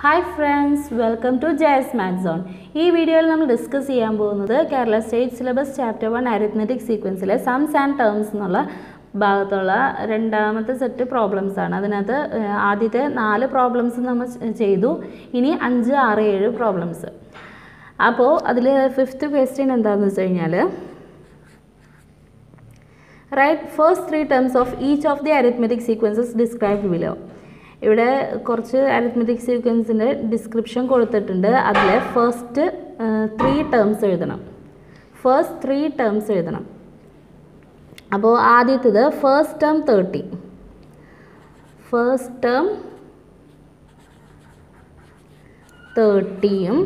Hi friends welcome to ജയസ് മാക്സോൺ zone ഈ വീഡിയോയിൽ നമ്മൾ ഡിസ്കസ് ചെയ്യാൻ പോകുന്നത് Kerala state syllabus chapter one arithmetic സീക്വൻസിലെ sums and terms എന്നുള്ള ഭാഗത്തുള്ള രണ്ടാമത്തെ സെറ്റ് പ്രോബ്ലംസ് ആണ്. അതിനകത്ത് ആദ്യത്തെ നാല് പ്രോബ്ലംസ് നമ്മൾ ചെയ്തു. ഇനി അഞ്ച് ആറ് ഏഴ് പ്രോബ്ലംസ് അപ്പോൾ അതിൽ ഫിഫ്ത്ത് ക്വസ്റ്റ്യൻ എന്താണെന്ന് വെച്ച് കഴിഞ്ഞാൽ write first three terms of each of the arithmetic sequences describe below ഇവിടെ കുറച്ച് അരിത്മെറ്റിക് സീക്വൻസിന്റെ ഡിസ്ക്രിപ്ഷൻ കൊടുത്തിട്ടുണ്ട്. അതിൽ ഫസ്റ്റ് ത്രീ ടേംസ് എഴുതണം. ഫസ്റ്റ് ത്രീ ടേംസ് എഴുതണം. അപ്പോൾ ആദ്യത്തേത് first term thirty first term തേർട്ടിയും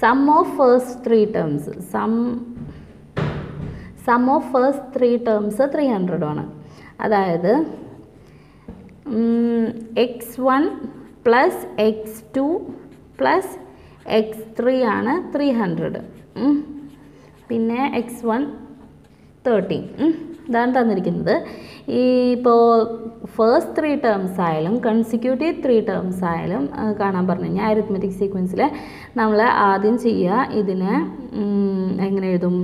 sum of first three terms sum sum of first three terms three ഹൺഡ്രഡുമാണ് അതായത് X one plus X two plus X three ആണ് three hundred പിന്നെ X one thirty ഇതാണ് തന്നിരിക്കുന്നത്. ഈ ഇപ്പോൾ ഫേസ്റ്റ് ത്രീ ടേംസ് ആയാലും consecutive three terms ആയാലും കാണാൻ പറഞ്ഞു കഴിഞ്ഞാൽ അരിത്മെറ്റിക് സീക്വൻസിൽ നമ്മൾ ആദ്യം ചെയ്യുക ഇതിനെ എങ്ങനെ എഴുതും?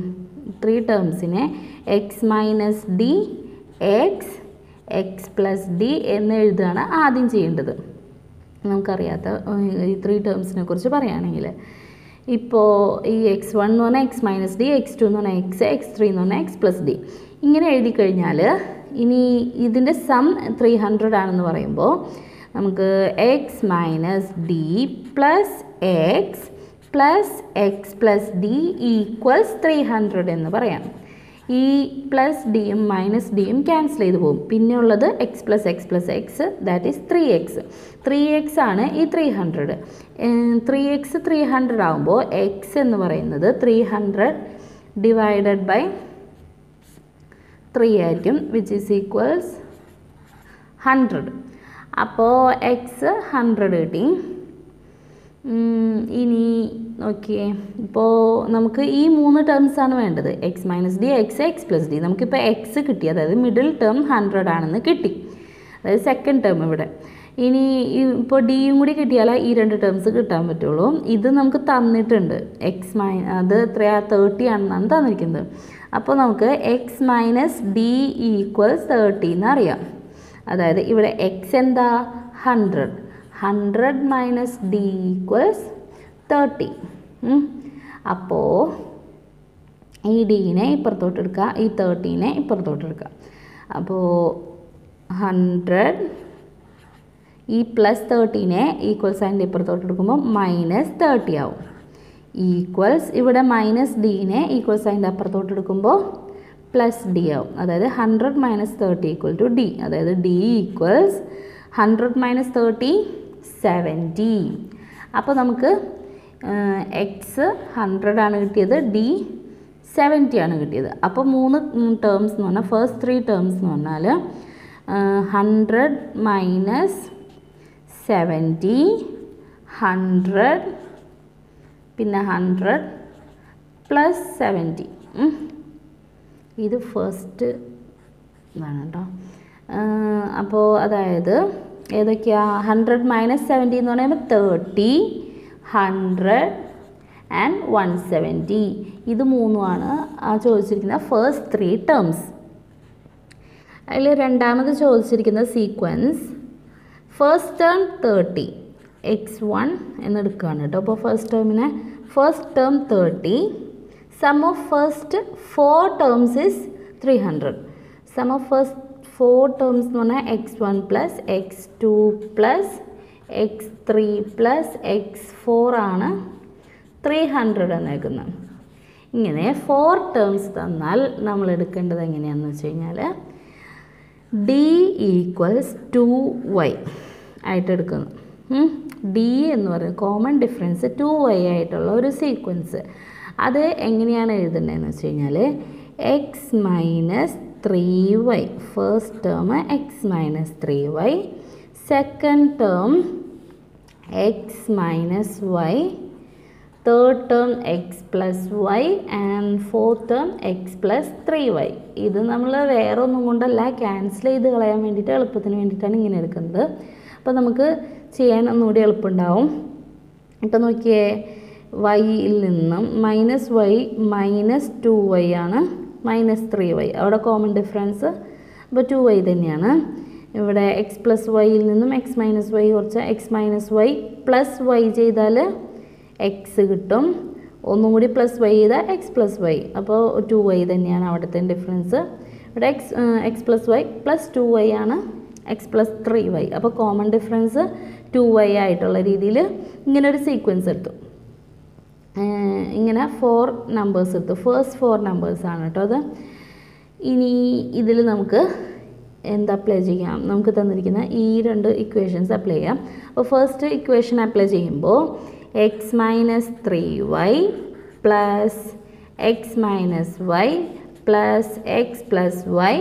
Three ടേംസിനെ x minus d x x plus d എന്ന് എഴുതുകയാണ് ആദ്യം ചെയ്യേണ്ടത്. നമുക്കറിയാത്ത ഈ ത്രീ ടേംസിനെ കുറിച്ച് പറയുകയാണെങ്കിൽ. ഇപ്പോൾ ഈ എക്സ് വൺ എന്ന് പറഞ്ഞാൽ x minus d x two എന്ന് പറഞ്ഞാൽ എക്സ് എക്സ് ത്രീ എന്ന് പറഞ്ഞാൽ എക്സ് പ്ലസ് ഡി ഇങ്ങനെ എഴുതി കഴിഞ്ഞാൽ ഇനി ഇതിന്റെ സം ത്രീ ഹൺഡ്രഡ് ആണെന്ന് പറയുമ്പോൾ നമുക്ക് x minus d plus x plus x plus d equals three hundred എന്ന് പറയാം. ഈ പ്ലസ് ഡിയും മൈനസ് ഡിയും ക്യാൻസൽ ചെയ്ത് പോകും. പിന്നെ ഉള്ളത് x plus x plus x that is three x three x ആണ് ഈ three hundred three x three hundred ആകുമ്പോൾ എക്സ് എന്ന് പറയുന്നത് three hundred divided by three ആയിരിക്കും വിച്ച് ഈസ് ഈക്വൽസ് ഹൺഡ്രഡ് അപ്പോൾ എക്സ് ഹൺഡ്രഡ് കിട്ടി. ഇനി നോക്കിയേ. ഇപ്പോൾ നമുക്ക് ഈ മൂന്ന് ടേംസ് ആണ് വേണ്ടത്. X minus d x x plus d നമുക്കിപ്പോൾ എക്സ് കിട്ടി. അതായത് മിഡിൽ ടേം ഹൺഡ്രഡ് ആണെന്ന് കിട്ടി. അതായത് സെക്കൻഡ് ടേം ഇവിടെ. ഇനി ഇപ്പോൾ ഡിയും കൂടി കിട്ടിയാലേ ഈ രണ്ട് ടേംസ് കിട്ടാൻ പറ്റുള്ളൂ. ഇത് നമുക്ക് തന്നിട്ടുണ്ട്. എക്സ് മൈ അത് എത്രയാ? തേർട്ടി ആണെന്നാണ് തന്നിരിക്കുന്നത്. അപ്പോൾ നമുക്ക് x minus d equals thirty എന്നറിയാം അതായത് ഇവിടെ എക്സ് എന്താ? Hundred hundred minus d equals thirty അപ്പോൾ ഈ ഡീനെ ഇപ്പുറത്തോട്ട് എടുക്കുക ഈ തേർട്ടീനെ ഇപ്പുറത്തോട്ട് എടുക്കുക. അപ്പോൾ ഹൺഡ്രഡ് ഈ പ്ലസ് തേർട്ടീനെ ഈക്വൽ സൈന്റെ ഇപ്പുറത്തോട്ട് എടുക്കുമ്പോൾ മൈനസ് തേർട്ടി ആവും. ഈക്വൽസ് ഇവിടെ മൈനസ് ഡീനെ ഈക്വൽ സൈന്റെ അപ്പുറത്തോട്ട് എടുക്കുമ്പോൾ പ്ലസ് ഡി ആവും. അതായത് hundred minus thirty equal two d അതായത് d equals hundred minus thirty seventy അപ്പോൾ നമുക്ക് എക്സ് ഹൺഡ്രഡ് ആണ് കിട്ടിയത് ഡി സെവന്റി ആണ് കിട്ടിയത്. അപ്പോൾ മൂന്ന് ടേംസ് എന്ന് പറഞ്ഞാൽ ഫസ്റ്റ് ത്രീ ടേംസ് എന്ന് പറഞ്ഞാൽ ഹൺഡ്രഡ് മൈനസ് സെവന്റി ഹൺഡ്രഡ് പിന്നെ ഹൺഡ്രഡ് പ്ലസ് സെവന്റി ഇത് ഫസ്റ്റ് ഇതാണ് കേട്ടോ അപ്പോൾ അതായത് ഏതൊക്കെയാ? ഹൺഡ്രഡ് മൈനസ് സെവന്റി എന്ന് പറയുമ്പോൾ thirty hundred and one seventy ഇത് മൂന്നുമാണ് ചോദിച്ചിരിക്കുന്ന ഫസ്റ്റ് ത്രീ ടേംസ് അതിൽ രണ്ടാമത് ചോദിച്ചിരിക്കുന്ന sequence first term thirty x one എന്നെടുക്കുകയാണ് കേട്ടോ. അപ്പോൾ first ടേമിനെ first term thirty sum of first four terms is three hundred sum of first four terms എന്ന് പറഞ്ഞാൽ x one plus x two plus x three plus x four ആണ് three hundred എന്നേക്കുന്നത് ഇങ്ങനെ four terms തന്നാൽ നമ്മൾ എടുക്കേണ്ടത് എങ്ങനെയാണെന്ന് വെച്ച് കഴിഞ്ഞാൽ ഡി ഈക്വൽസ് ടു വൈ ആയിട്ട് എടുക്കുന്നു. ഡി എന്ന് പറയുന്നത് കോമൺ ഡിഫറൻസ് ടു വൈ ആയിട്ടുള്ള ഒരു സീക്വൻസ് അത് എങ്ങനെയാണ് എഴുതേണ്ടതെന്ന് വെച്ച് കഴിഞ്ഞാൽ x minus three y first term x minus three y second term x minus y third term x plus y and fourth term x plus three y ഇത് നമ്മൾ വേറെ ഒന്നും കൊണ്ടല്ല ക്യാൻസൽ ചെയ്ത് കളയാൻ വേണ്ടിയിട്ട് എളുപ്പത്തിന് വേണ്ടിയിട്ടാണ് ഇങ്ങനെ എടുക്കുന്നത്. അപ്പോൾ നമുക്ക് ചെയ്യാൻ ഒന്നുകൂടി എളുപ്പമുണ്ടാവും ഇപ്പം നോക്കിയേ വൈയിൽ നിന്നും minus y minus two y ആണ് മൈനസ് ത്രീ വൈ അവിടെ കോമൺ ഡിഫറൻസ് അപ്പോൾ ടു വൈ തന്നെയാണ്. ഇവിടെ എക്സ് പ്ലസ് വൈയിൽ നിന്നും എക്സ് മൈനസ് വൈ കുറച്ച് x minus y plus y ചെയ്താൽ എക്സ് കിട്ടും. ഒന്നും കൂടി പ്ലസ് വൈ ചെയ്താൽ എക്സ് പ്ലസ് വൈ അപ്പോൾ ടു വൈ തന്നെയാണ് അവിടുത്തെ ഡിഫറൻസ് ഇവിടെ x x plus y plus two y ആണ് എക്സ് പ്ലസ് ത്രീ വൈ അപ്പോൾ കോമൺ ഡിഫറൻസ് ടു വൈ ആയിട്ടുള്ള രീതിയിൽ ഇങ്ങനൊരു സീക്വൻസ് എടുത്തു. ഇങ്ങനെ ഫോർ നമ്പേഴ്സ് എടുത്തു ഫേസ്റ്റ് ഫോർ നമ്പേഴ്സാണ് കേട്ടോ അത്. ഇനി ഇതിൽ നമുക്ക് എന്ത് അപ്ലൈ ചെയ്യാം? നമുക്ക് തന്നിരിക്കുന്ന ഈ രണ്ട് ഇക്വേഷൻസ് അപ്ലൈ ചെയ്യാം. അപ്പോൾ ഫസ്റ്റ് ഇക്വേഷൻ അപ്ലൈ ചെയ്യുമ്പോൾ x minus three y plus x minus y plus x plus y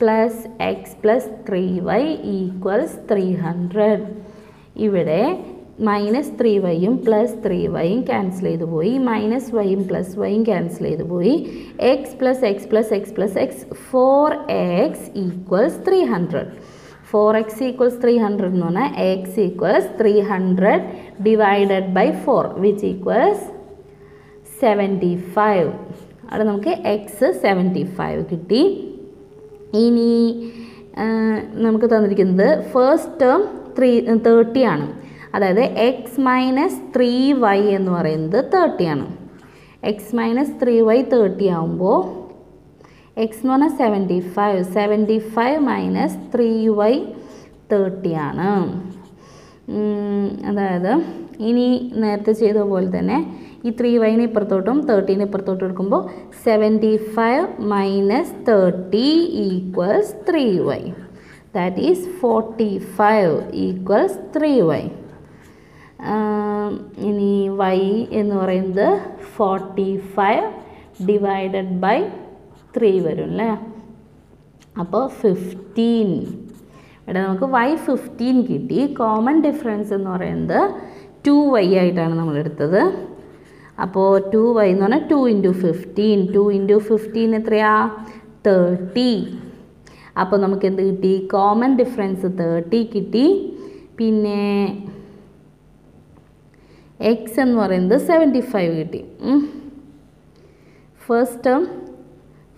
plus x plus three y equals three hundred ഇവിടെ മൈനസ് ത്രീ വൈയും പ്ലസ് ത്രീ വൈയും ക്യാൻസൽ ചെയ്ത് പോയി. മൈനസ് വൈയും plus വൈയും ക്യാൻസൽ ചെയ്ത് പോയി. X plus x plus x plus x four x equals three hundred four x equals three hundred എന്ന് പറഞ്ഞാൽ x equals three hundred divided by four which equals seventy five അവിടെ നമുക്ക് X seventy five കിട്ടി. ഇനി നമുക്ക് തന്നിരിക്കുന്നത് first term three thirty ആണ്. അതായത് എക്സ് മൈനസ് ത്രീ വൈ എന്ന് പറയുന്നത് തേർട്ടി ആണ്. X minus three Y thirty ആകുമ്പോൾ എക്സ് എന്ന് പറഞ്ഞാൽ seventy five seventy five minus three Y thirty ആണ്. ഉം, അതായത് ഇനി നേരത്തെ ചെയ്ത പോലെ തന്നെ ഈ ത്രീ വൈന് ഇപ്പുറത്തോട്ടും തേർട്ടീന് ഇപ്പുറത്തോട്ടും എടുക്കുമ്പോൾ seventy five minus thirty equals three y that is forty five equals three y ഇനി വൈ എന്ന് പറയുന്നത് forty five divided by three വരും അല്ലേ അപ്പോൾ ഫിഫ്റ്റീൻ ഇവിടെ നമുക്ക് വൈ ഫിഫ്റ്റീൻ കിട്ടി. കോമൺ ഡിഫറൻസ് എന്ന് പറയുന്നത് ടു വൈ ആയിട്ടാണ് നമ്മൾ എടുത്തത്. അപ്പോൾ ടു വൈ എന്ന് പറഞ്ഞാൽ two into fifteen two into fifteen എത്രയാ? തേർട്ടി അപ്പോൾ നമുക്ക് എന്ത് കിട്ടി? കോമൺ ഡിഫറൻസ് തേർട്ടി കിട്ടി. പിന്നെ എക്സ് എന്ന് പറയുന്നത് സെവന്റി ഫൈവ് കിട്ടി first term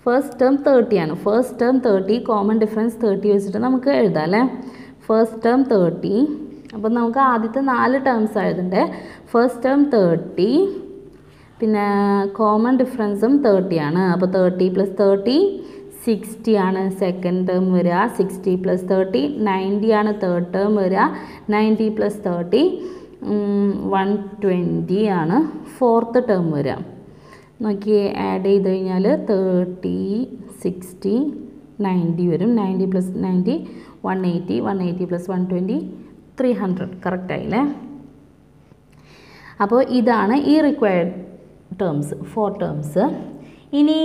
first term തേർട്ടിയാണ് first term thirty common difference thirty വെച്ചിട്ട് നമുക്ക് എഴുതാം അല്ലേ? ഫസ്റ്റ് ടേം തേർട്ടി അപ്പം നമുക്ക് ആദ്യത്തെ നാല് ടേംസ് എഴുതണ്ടേ ഫസ്റ്റ് ടേം തേർട്ടി പിന്നെ കോമൺ ഡിഫറൻസും തേർട്ടിയാണ് അപ്പോൾ തേർട്ടി പ്ലസ് തേർട്ടി സിക്സ്റ്റി ആണ് സെക്കൻഡ് ടേം വരിക. സിക്സ്റ്റി പ്ലസ് തേർട്ടി നയന്റി ആണ് തേർഡ് ടേം വരിക. Ninety plus thirty one twenty ആണ്. ഫോർത്ത് ടേം വരിക. നോക്കി ആഡ് ചെയ്ത് കഴിഞ്ഞാൽ തേർട്ടി സിക്സ്റ്റി നയന്റി വരും. Ninety plus ninety one eighty one eighty plus one twenty three hundred കറക്റ്റായില്ലേ അപ്പോൾ ഇതാണ് ഈ റിക്വയർഡ് ടേംസ് ഫോർ ടേംസ് ഇനി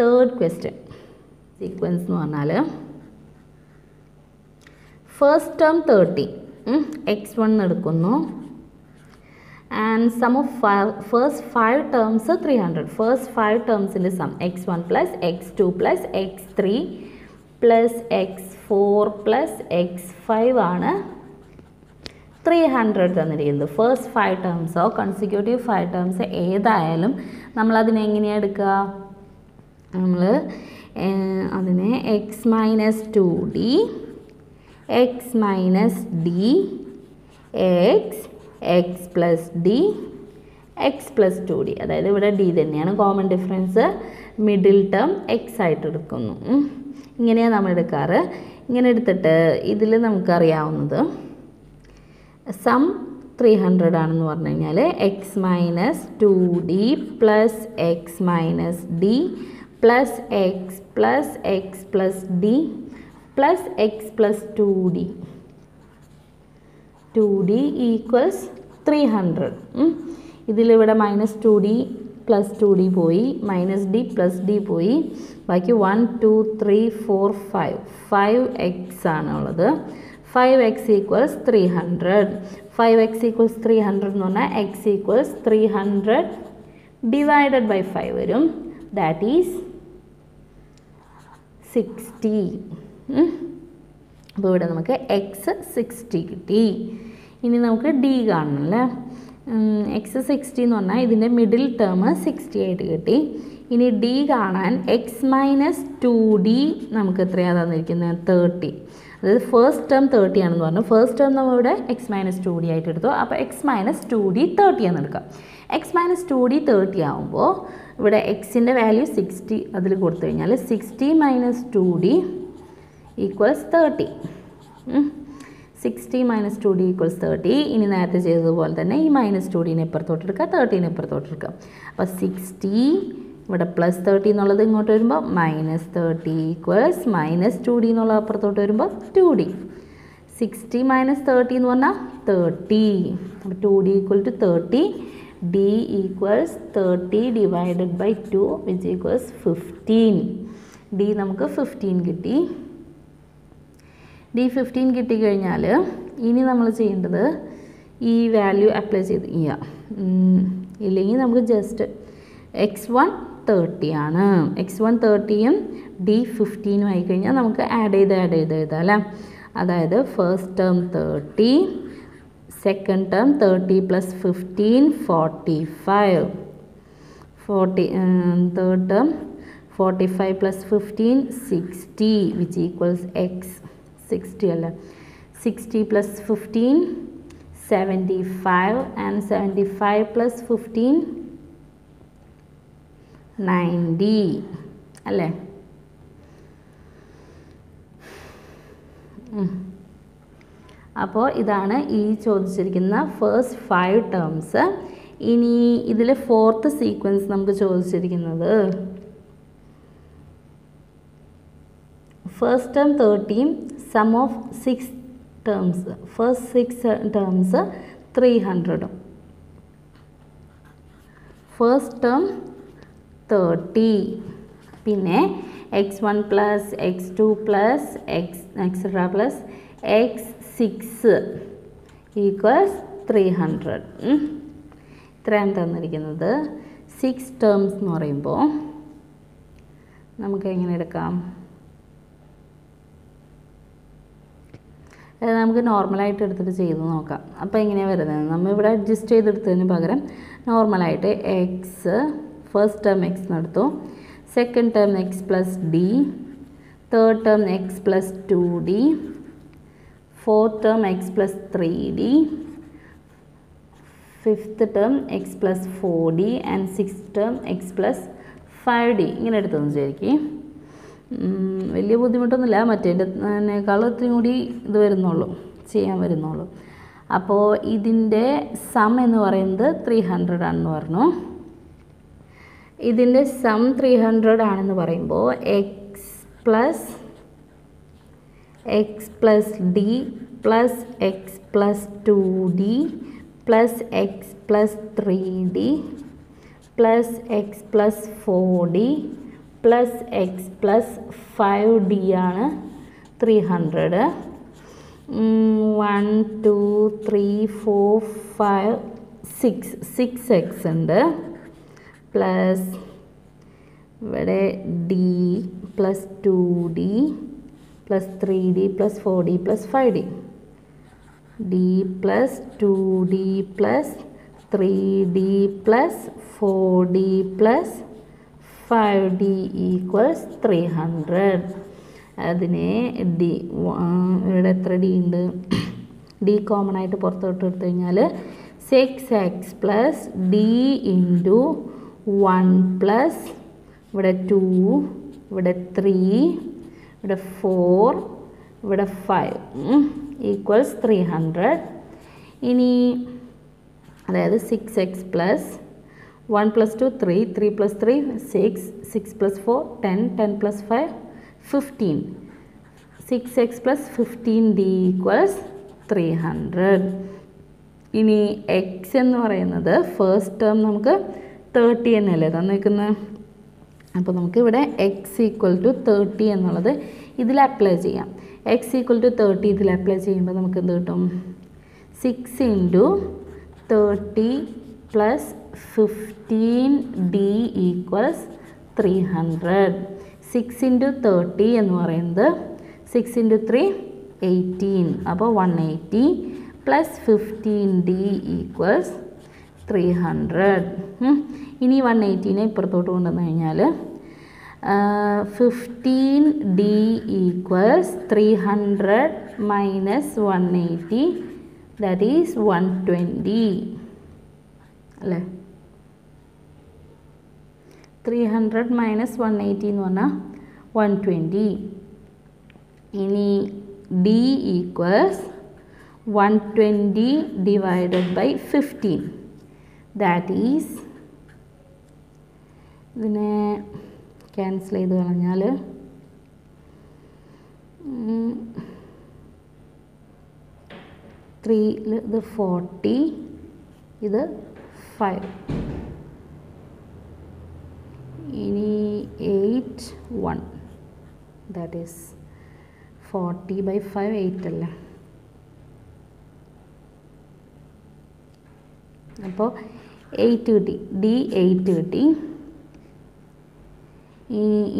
തേർഡ് ക്വസ്റ്റ്യൻ സീക്വൻസ് എന്ന് പറഞ്ഞാൽ first term thirty x one എടുക്കുന്നു. And sum of first five terms three hundred first five ടേംസിന്റെ sum x one plus x two plus x three plus x four plus x five ആണ് three hundred തന്നിരിക്കുന്നത്. First five ടേംസോ consecutive five terms ഏതായാലും നമ്മളതിനെ എങ്ങനെയാണ് എടുക്കുക? നമ്മൾ അതിനെ x minus two d x minus d x x plus d x plus two d അതായത് ഇവിടെ ഡി തന്നെയാണ്. Common difference middle term x ആയിട്ട് എടുക്കുന്നു. ഇങ്ങനെയാണ് നമ്മൾ എടുക്കാറ്. ഇങ്ങനെ എടുത്തിട്ട് ഇതിൽ നമുക്കറിയാവുന്നത് സം ത്രീ ഹൺഡ്രഡ് ആണെന്ന് പറഞ്ഞു കഴിഞ്ഞാൽ x minus two d plus x minus d plus x plus x plus d plus x plus two d two d equals three hundred ഇതിലിവിടെ minus two d plus two d പോയി. Minus d plus d പോയി. ബാക്കി one two three four five five x ആണുള്ളത്. Five x equals three hundred five x equals three hundred എന്ന് പറഞ്ഞാൽ x equals three hundred divided by five വരും. That is sixty അപ്പോൾ ഇവിടെ നമുക്ക് X sixty കിട്ടി. ഇനി നമുക്ക് ഡി കാണണം അല്ലേ എക്സ് സിക്സ്റ്റി എന്ന് പറഞ്ഞാൽ ഇതിന്റെ മിഡിൽ ടേം സിക്സ്റ്റി ആയിട്ട് കിട്ടി. ഇനി ഡി കാണാൻ എക്സ് മൈനസ് ടു ഡി നമുക്ക് എത്രയാണ് തന്നിരിക്കുന്നത് തേർട്ടി അതായത് ഫസ്റ്റ് ടേം തേർട്ടി ആണെന്ന് പറഞ്ഞു. ഫസ്റ്റ് ടേം നമ്മൾ ഇവിടെ എക്സ് മൈനസ് ടു ഡി ആയിട്ട് എടുത്തു. അപ്പോൾ x minus two d thirty എന്ന് എടുക്കാം. X minus two d thirty ആകുമ്പോൾ ഇവിടെ എക്സിന്റെ വാല്യൂ സിക്സ്റ്റി അതിൽ കൊടുത്തു കഴിഞ്ഞാൽ sixty minus two d equals thirty sixty minus two d equals thirty ഇനി നേരത്തെ ചെയ്തതുപോലെ തന്നെ ഈ മൈനസ് ടു ഡീനെ ഇപ്പുറത്തോട്ട് എടുക്കുക തേർട്ടീനെ ഇപ്പുറത്തോട്ട് എടുക്കുക. അപ്പോൾ സിക്സ്റ്റി ഇവിടെ പ്ലസ് തേർട്ടി എന്നുള്ളത് ഇങ്ങോട്ട് വരുമ്പോൾ minus thirty equals minus two d എന്നുള്ള അപ്പുറത്തോട്ട് വരുമ്പോൾ two d sixty minus thirty എന്ന് പറഞ്ഞാൽ തേർട്ടി അപ്പോൾ two d equal two thirty d equals thirty divided by two which equals fifteen d നമുക്ക് ഫിഫ്റ്റീൻ കിട്ടി. ഡി ഫിഫ്റ്റീൻ കിട്ടിക്കഴിഞ്ഞാൽ ഇനി നമ്മൾ ചെയ്യേണ്ടത് ഈ വാല്യൂ അപ്ലൈ ചെയ്ത് ചെയ്യാം ഉം, ഇല്ലെങ്കിൽ നമുക്ക് ജസ്റ്റ് എക്സ് വൺ തേർട്ടി ആണ്. എക്സ് വൺ തേർട്ടിയും ഡി ഫിഫ്റ്റീനും ആയി കഴിഞ്ഞാൽ നമുക്ക് ആഡ് ചെയ്ത് ആഡ് ചെയ്ത് എഴുതാം അല്ലേ? അതായത് first term thirty second term thirty plus fifteen forty five forty third term forty five plus fifteen sixty which equals x sixty അല്ല? Sixty plus fifteen seventy five and seventy five plus fifteen ninety അല്ലേ അപ്പോൾ ഇതാണ് ഈ ചോദിച്ചിരിക്കുന്ന first five terms ഇനി ഇതിൽ fourth sequence നമുക്ക് ചോദിച്ചിരിക്കുന്നത് first term thirteen sum of six terms first six terms three ഹൺഡ്രഡും first term thirty പിന്നെ x one plus x two plus x etcetera plus x six equals three hundred ഇത്രയാണ് തന്നിരിക്കുന്നത്. Six terms എന്ന് പറയുമ്പോൾ നമുക്ക് എങ്ങനെ എടുക്കാം? നമുക്ക് നോർമലായിട്ട് എടുത്തിട്ട് ചെയ്ത് നോക്കാം. അപ്പോൾ എങ്ങനെയാണ് വരുന്നത്? നമ്മൾ ഇവിടെ അഡ്ജസ്റ്റ് ചെയ്തെടുത്തതിന് പകരം നോർമലായിട്ട് എക്സ് ഫസ്റ്റ് ടേം എക്സ് എടുത്തു. Second term x plus d third term x plus two d fourth term x plus three d fifth term x plus four d and six term x plus five d ഇങ്ങനെ എടുത്തെന്ന് വിചാരിക്കും. വലിയ ബുദ്ധിമുട്ടൊന്നുമില്ല. മറ്റേതിന്റെക്കാളും ഒത്തിരി കൂടി ഇത് വരുന്നുള്ളൂ. ചെയ്യാൻ വരുന്നുള്ളൂ. അപ്പോൾ ഇതിന്റെ സം എന്ന് പറയുന്നത് ത്രീ ഹൺഡ്രഡ് ആണെന്ന് പറഞ്ഞു. ഇതിന്റെ സം ത്രീ ഹൺഡ്രഡ് ആണെന്ന് പറയുമ്പോൾ x plus x plus d plus x plus two d plus x plus three d plus x plus four d plus x plus five d ആണ് three hundred one two three four five six six x ഉണ്ട്. Plus ഇവിടെ d plus two d plus three d plus four d plus five d d plus two d plus three d plus four d plus five d equals three hundred അതിനെ d ഇവിടെ എത്ര D ഉണ്ട്? D common ആയിട്ട് പുറത്തോട്ട് എടുത്തു കഴിഞ്ഞാൽ six x plus d into one plus ഇവിടെ two ഇവിടെ ത്രീ ഇവിടെ ഫോർ ഇവിടെ ഫൈവ് ഈക്വൽസ് ത്രീ ഹൺഡ്രഡ് ഇനി അതായത് six x plus one plus two three three plus three six six plus four ten ten plus five fifteen six x plus fifteen d equals three hundred ഇനി x എന്ന് പറയുന്നത് first term നമുക്ക് thirty എന്നല്ലേ തന്നിരിക്കുന്നത് അപ്പോൾ നമുക്ക് ഇവിടെ X equal to thirty എന്നുള്ളത് ഇതിൽ അപ്ലൈ ചെയ്യാം. എക്സ് ഈക്വൽ ടു തേർട്ടി ഇതിൽ അപ്ലൈ ചെയ്യുമ്പോൾ നമുക്ക് എന്ത് കിട്ടും? Six into thirty plus fifteen d equals three hundred six into thirty എന്ന് പറയുന്നത് സിക്സ് ഇന്റു ത്രീ എയ്റ്റീൻ അപ്പോൾ one eighty plus fifteen d equals three hundred ഇനി വൺ എയ്റ്റീനെ ഇപ്പുറത്തോട്ട് കൊണ്ടുവന്ന് കഴിഞ്ഞാൽ fifteen d equals three hundred minus one eighty that is one twenty അല്ലേ? Three hundred minus one eighty എന്ന് പറഞ്ഞാൽ വൺ ട്വന്റി ഇനി d equals one twenty divided by fifteen that is ഇതിനെ ക്യാൻസൽ ചെയ്ത് കളഞ്ഞാൽ ത്രീയിൽ ഇത് ഫോർട്ടി ഇത് ഫൈവ് ഇനി eight one that is forty by five eight അല്ല? അപ്പോൾ എയ്റ്റ് കിട്ടി. ഡി എയ്റ്റ് കിട്ടി.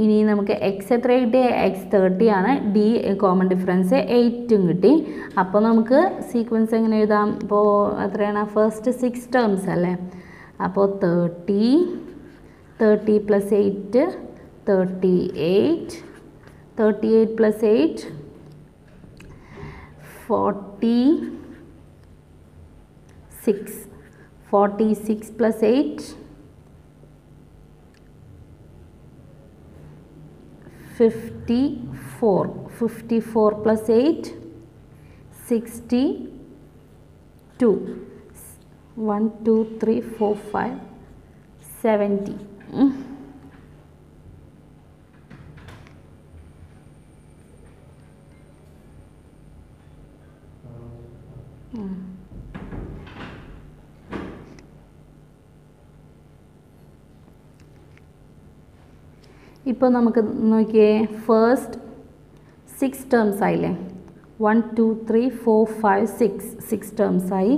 ഇനി നമുക്ക് എക്സ് എത്ര കിട്ടി? എക്സ് തേർട്ടി ആണ്. ഡി കോമൺ ഡിഫറൻസ് എയ്റ്റും കിട്ടി. അപ്പോൾ നമുക്ക് സീക്വൻസ് എങ്ങനെ എഴുതാം? ഇപ്പോൾ എത്രയാണ്? ഫസ്റ്റ് സിക്സ് ടേംസ് അല്ലേ? അപ്പോൾ thirty thirty plus eight thirty eight thirty eight plus eight forty six forty six plus eight fifty four fifty four plus eight sixty two one two three four five seventy ഇപ്പോൾ നമുക്ക് നോക്കിയേ first six terms ആയില്ലേ? One two three four five six six terms ആയി.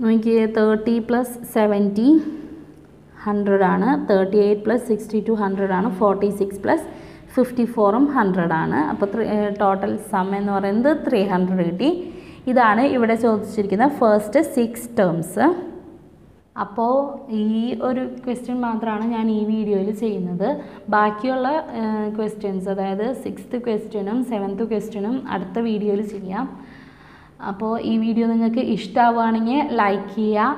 നോക്കിയേ thirty plus seventy hundred ആണ്. Thirty eight plus sixty two hundred ആണ് forty six plus fifty ഫോറും hundred ആണ് അപ്പോൾ ടോട്ടൽ സം എന്ന് പറയുന്നത് ത്രീ ഹൺഡ്രഡ് കിട്ടി. ഇതാണ് ഇവിടെ ചോദിച്ചിരിക്കുന്ന ഫസ്റ്റ് സിക്സ് ടേംസ് അപ്പോൾ ഈ ഒരു ക്വസ്റ്റ്യൻ മാത്രമാണ് ഞാൻ ഈ വീഡിയോയിൽ ചെയ്യുന്നത്. ബാക്കിയുള്ള ക്വസ്റ്റ്യൻസ് അതായത് സിക്സ്ത് ക്വസ്റ്റ്യനും സെവൻത്ത് ക്വസ്റ്റ്യനും അടുത്ത വീഡിയോയിൽ ചെയ്യാം. അപ്പോൾ ഈ വീഡിയോ നിങ്ങൾക്ക് ഇഷ്ടമാവുകയാണെങ്കിൽ ലൈക്ക് ചെയ്യുക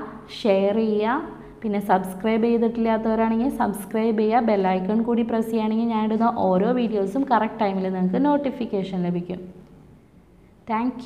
ഷെയർ ചെയ്യുക പിന്നെ സബ്സ്ക്രൈബ് ചെയ്തിട്ടില്ലാത്തവരാണെങ്കിൽ സബ്സ്ക്രൈബ് ചെയ്യുക ബെല്ലൈക്കൺ കൂടി പ്രസ് ചെയ്യുകയാണെങ്കിൽ ഞാൻ ഇടുന്ന ഓരോ വീഡിയോസും കറക്റ്റ് ടൈമിൽ നിങ്ങൾക്ക് നോട്ടിഫിക്കേഷൻ ലഭിക്കും. താങ്ക്